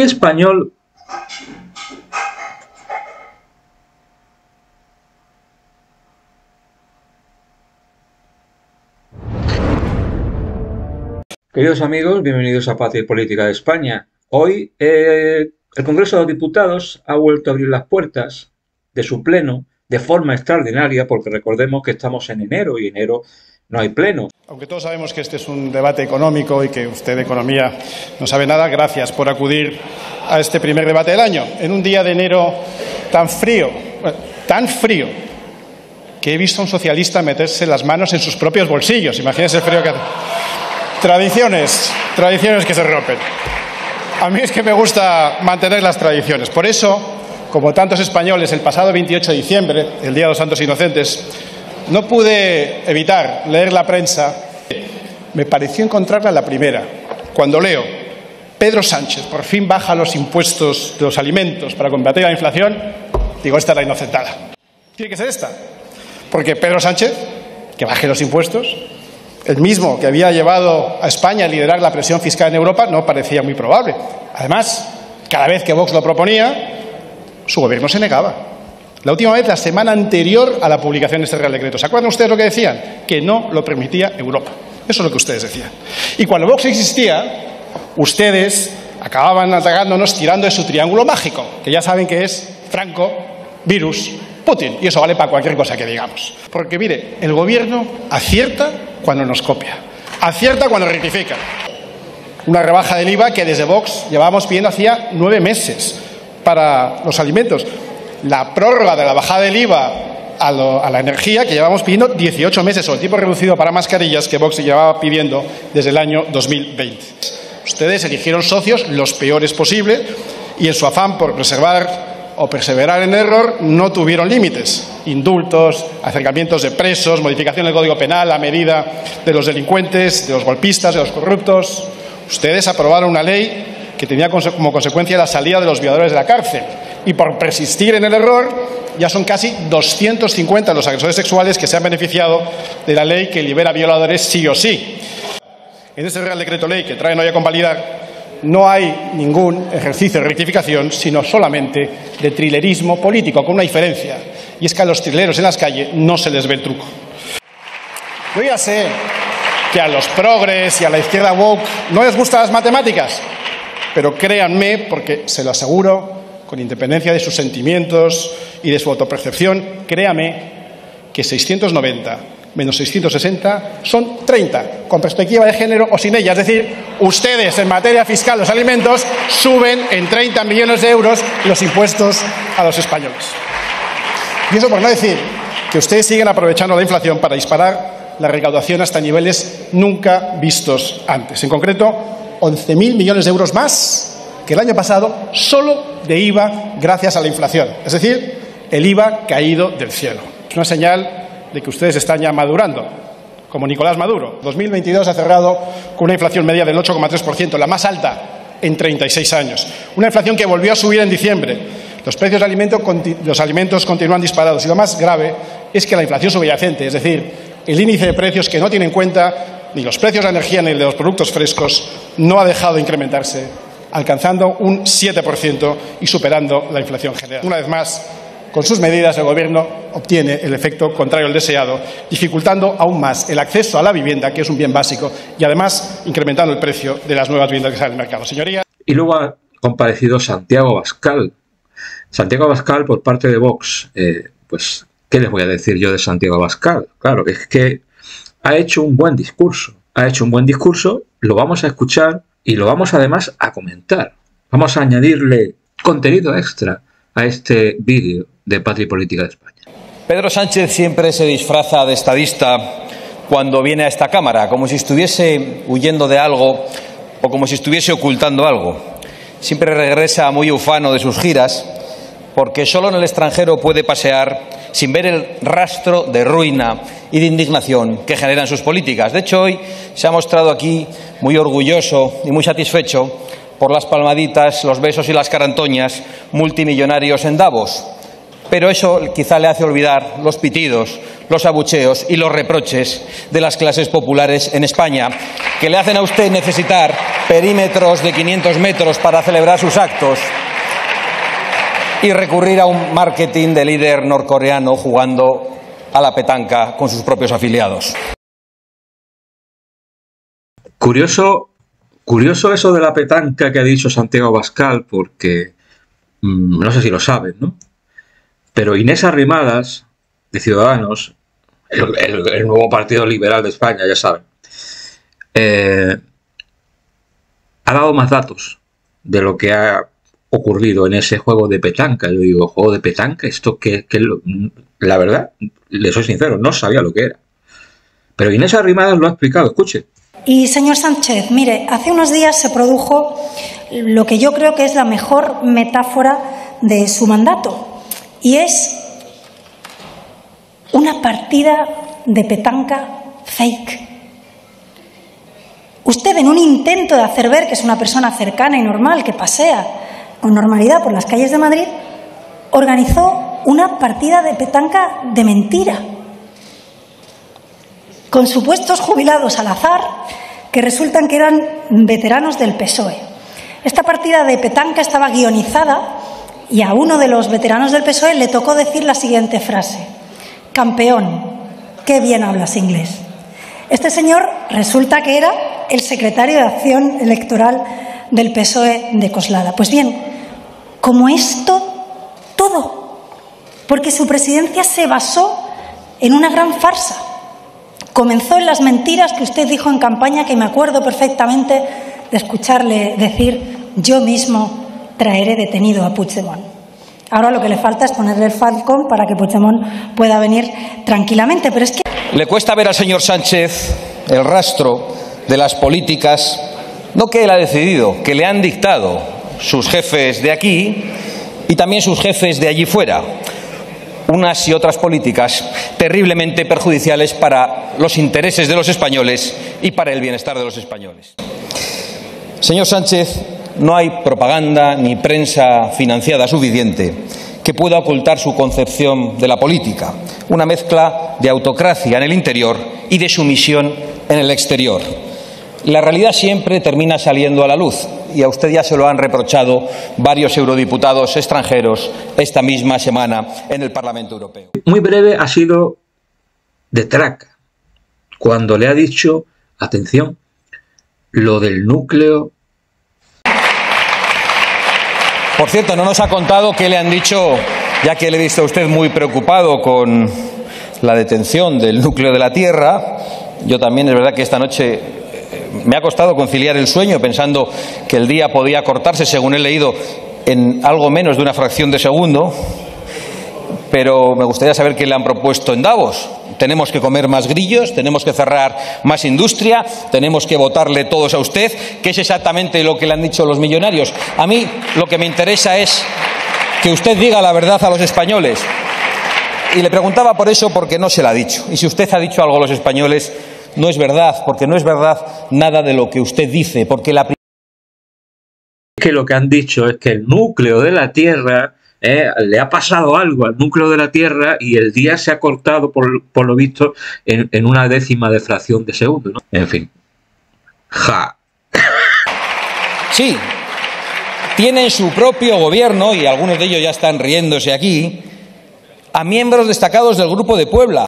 ¿Qué español Queridos amigos, bienvenidos a Patria y Política de España. Hoy eh, el Congreso de los Diputados ha vuelto a abrir las puertas de su pleno de forma extraordinaria, porque recordemos que estamos en enero y enero no hay pleno. Aunque todos sabemos que este es un debate económico y que usted de economía no sabe nada, gracias por acudir a este primer debate del año. En un día de enero tan frío, tan frío, que he visto a un socialista meterse las manos en sus propios bolsillos. Imagínense el frío que hace. Tradiciones, tradiciones que se rompen. A mí es que me gusta mantener las tradiciones. Por eso, como tantos españoles, el pasado 28 de diciembre, el Día de los Santos Inocentes, no pude evitar leer la prensa. Me pareció encontrarla la primera, cuando leo Pedro Sánchez por fin baja los impuestos de los alimentos para combatir la inflación, digo, esta es la inocentada. Tiene que ser esta. Porque Pedro Sánchez, que baje los impuestos, el mismo que había llevado a España a liderar la presión fiscal en Europa, no parecía muy probable. Además, cada vez que Vox lo proponía, su gobierno se negaba. La última vez, la semana anterior a la publicación de este Real Decreto. ¿Se acuerdan ustedes lo que decían? Que no lo permitía Europa. Eso es lo que ustedes decían. Y cuando Vox existía, ustedes acababan atacándonos tirando de su triángulo mágico, que ya saben que es Franco, virus, Putin. Y eso vale para cualquier cosa que digamos. Porque mire, el gobierno acierta cuando nos copia, acierta cuando rectifica. Una rebaja del IVA que desde Vox llevábamos pidiendo hacía nueve meses para los alimentos. La prórroga de la bajada del IVA a, la energía que llevamos pidiendo 18 meses o el tipo reducido para mascarillas que Vox llevaba pidiendo desde el año 2020. Ustedes eligieron socios los peores posibles y en su afán por preservar o perseverar en error no tuvieron límites. Indultos, acercamientos de presos, modificación del Código Penal a medida de los delincuentes, de los golpistas, de los corruptos. Ustedes aprobaron una ley que tenía como consecuencia la salida de los violadores de la cárcel. Y por persistir en el error, ya son casi 250 los agresores sexuales que se han beneficiado de la ley que libera violadores sí o sí. En este Real Decreto Ley que traen hoy a convalidar, no hay ningún ejercicio de rectificación, sino solamente de trilerismo político, con una diferencia, y es que a los trileros en las calles no se les ve el truco. Yo ya sé que a los progres y a la izquierda woke no les gustan las matemáticas, pero créanme, porque se lo aseguro, con independencia de sus sentimientos y de su autopercepción, créame que 690 menos 660 son 30, con perspectiva de género o sin ella. Es decir, ustedes en materia fiscal, los alimentos, suben en 30 millones de euros los impuestos a los españoles. Y eso por no decir que ustedes siguen aprovechando la inflación para disparar la recaudación hasta niveles nunca vistos antes. En concreto, 11.000 millones de euros más que el año pasado solo de IVA gracias a la inflación. Es decir, el IVA caído del cielo. Es una señal de que ustedes están ya madurando, como Nicolás Maduro. 2022 ha cerrado con una inflación media del 8,3%, la más alta en 36 años. Una inflación que volvió a subir en diciembre. Los precios de los alimentos continúan disparados y lo más grave es que la inflación subyacente, es decir, el índice de precios que no tiene en cuenta ni los precios de la energía ni el de los productos frescos, no ha dejado de incrementarse, alcanzando un 7% y superando la inflación general. Una vez más, con sus medidas, el Gobierno obtiene el efecto contrario al deseado, dificultando aún más el acceso a la vivienda, que es un bien básico, y además incrementando el precio de las nuevas viviendas que salen al mercado. Señoría. Y luego ha comparecido Santiago Bascal. Santiago Bascal, por parte de Vox, eh, pues, ¿qué les voy a decir yo de Santiago Bascal? Claro, es que ha hecho un buen discurso. Ha hecho un buen discurso, lo vamos a escuchar y lo vamos además a comentar. Vamos a añadirle contenido extra a este vídeo de Patria y Política de España. Pedro Sánchez siempre se disfraza de estadista cuando viene a esta Cámara, como si estuviese huyendo de algo o como si estuviese ocultando algo. Siempre regresa muy ufano de sus giras porque solo en el extranjero puede pasear sin ver el rastro de ruina y de indignación que generan sus políticas. De hecho, hoy se ha mostrado aquí muy orgulloso y muy satisfecho por las palmaditas, los besos y las carantoñas multimillonarios en Davos pero eso quizá le hace olvidar los pitidos, los abucheos y los reproches de las clases populares en España, que le hacen a usted necesitar perímetros de 500 metros para celebrar sus actos y recurrir a un marketing de líder norcoreano jugando a la petanca con sus propios afiliados. Curioso, curioso eso de la petanca que ha dicho Santiago Bascal, porque mm, no sé si lo saben, ¿no? Pero Inés Arrimadas, de Ciudadanos, el, nuevo Partido Liberal de España, ya saben, eh, ha dado más datos de lo que ha ocurrido en ese juego de petanca. Yo digo, juego de petanca, esto que, la verdad, le soy sincero, no sabía lo que era. Pero Inés Arrimadas lo ha explicado, escuche. Y señor Sánchez, mire, hace unos días se produjo lo que yo creo que es la mejor metáfora de su mandato, y es una partida de petanca fake. Usted, en un intento de hacer ver que es una persona cercana y normal, que pasea con normalidad por las calles de Madrid, organizó una partida de petanca de mentira, con supuestos jubilados al azar que resultan que eran veteranos del PSOE. Esta partida de petanca estaba guionizada y a uno de los veteranos del PSOE le tocó decir la siguiente frase, campeón, qué bien hablas inglés. Este señor resulta que era el secretario de Acción Electoral del PSOE de Coslada. Pues bien, como esto, todo, porque su presidencia se basó en una gran farsa. Comenzó en las mentiras que usted dijo en campaña, que me acuerdo perfectamente de escucharle decir, yo mismo traeré detenido a Puigdemont. Ahora lo que le falta es ponerle el falcón para que Puigdemont pueda venir tranquilamente, pero es que... Le cuesta ver al señor Sánchez el rastro de las políticas, no que él ha decidido, que le han dictado sus jefes de aquí y también sus jefes de allí fuera. Unas y otras políticas terriblemente perjudiciales para los intereses de los españoles y para el bienestar de los españoles. Señor Sánchez, no hay propaganda ni prensa financiada suficiente que pueda ocultar su concepción de la política, una mezcla de autocracia en el interior y de sumisión en el exterior. La realidad siempre termina saliendo a la luz y a usted ya se lo han reprochado varios eurodiputados extranjeros esta misma semana en el Parlamento Europeo. Muy breve ha sido de traca cuando le ha dicho, atención, lo del núcleo. Por cierto, no nos ha contado qué le han dicho, ya que le he visto a usted muy preocupado con la detención del núcleo de la Tierra. Yo también es verdad que esta noche me ha costado conciliar el sueño pensando que el día podía cortarse, según he leído, en algo menos de una fracción de segundo, pero me gustaría saber qué le han propuesto en Davos. Tenemos que comer más grillos, tenemos que cerrar más industria, tenemos que votarle todos a usted, que es exactamente lo que le han dicho los millonarios. A mí lo que me interesa es que usted diga la verdad a los españoles. Y le preguntaba por eso porque no se la ha dicho. Y si usted ha dicho algo a los españoles, no es verdad, porque no es verdad nada de lo que usted dice, porque la que lo que han dicho es que el núcleo de la Tierra eh, le ha pasado algo al núcleo de la Tierra y el día se ha cortado, por, lo visto, en, una décima de fracción de segundo. ¿no? En fin. Ja. Sí. Tienen su propio gobierno, y algunos de ellos ya están riéndose aquí, a miembros destacados del Grupo de Puebla.